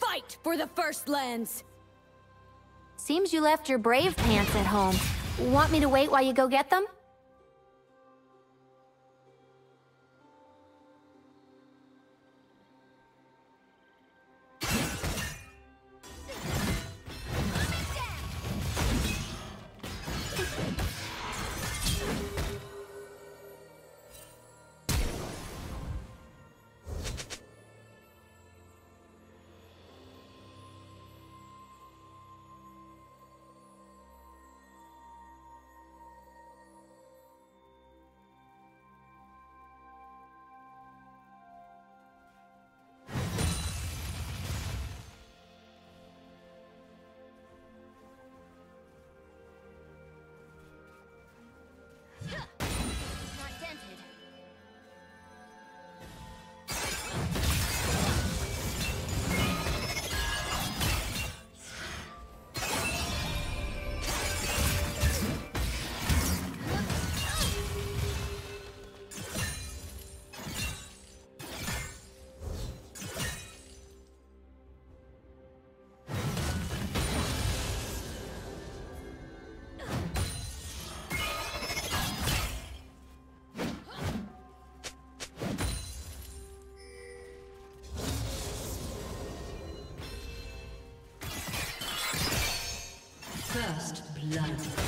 Fight for the First Lands! Seems you left your brave pants at home. Want me to wait while you go get them? Blood.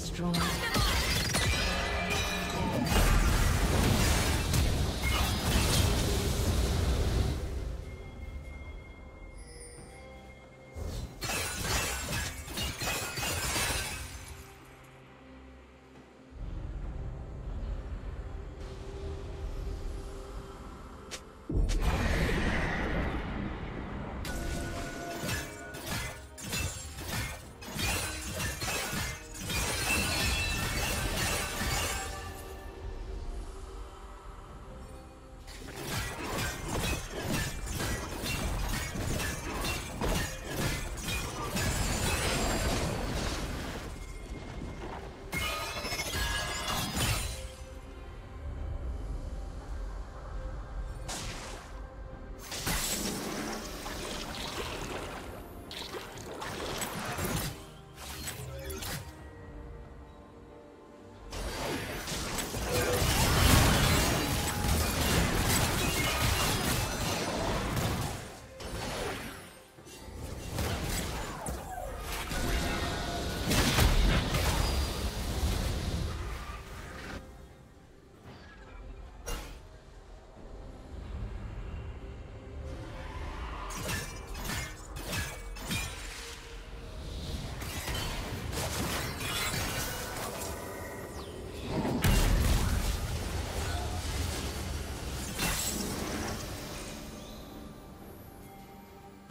Destroyed.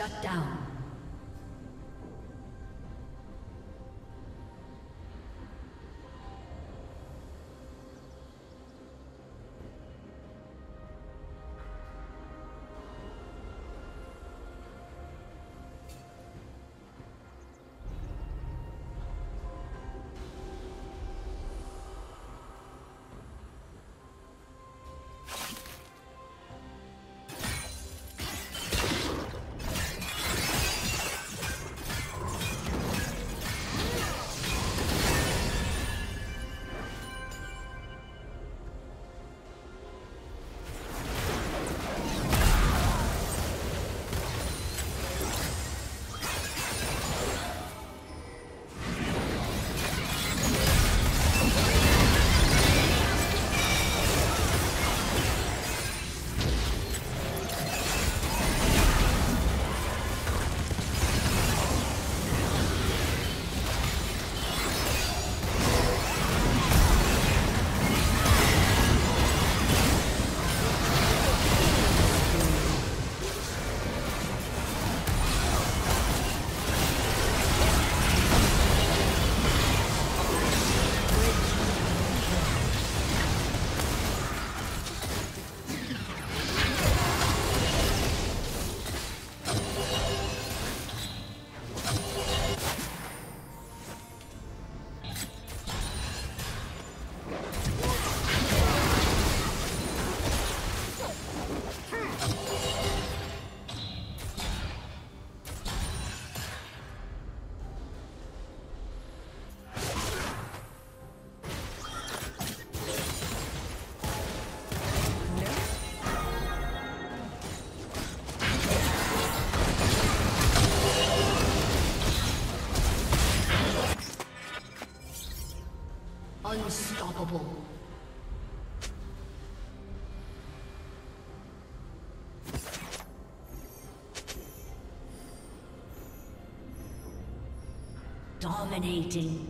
Shut down. Unstoppable. Dominating.